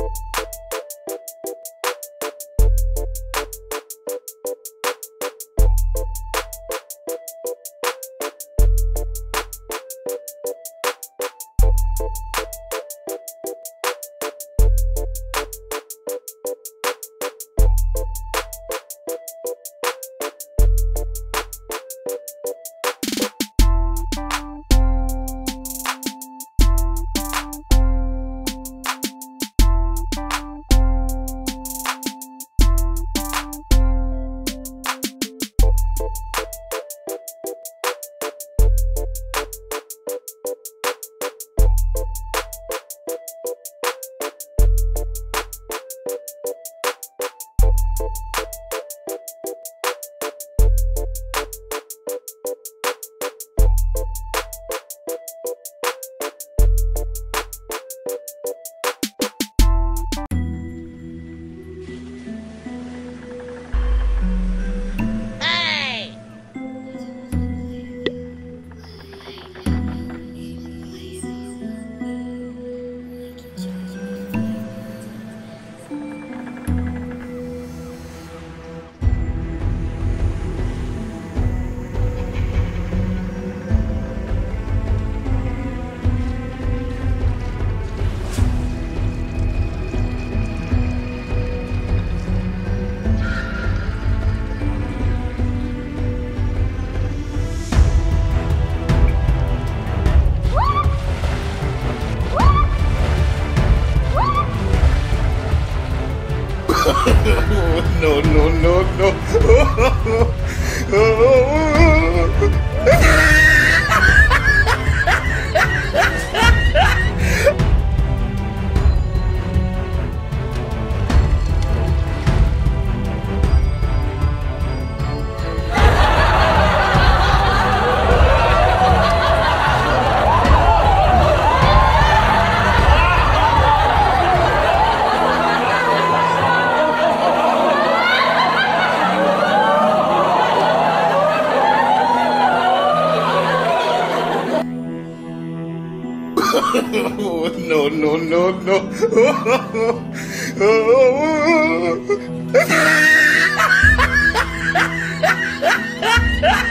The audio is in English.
Thank you. no, no, no, no, no, no, no.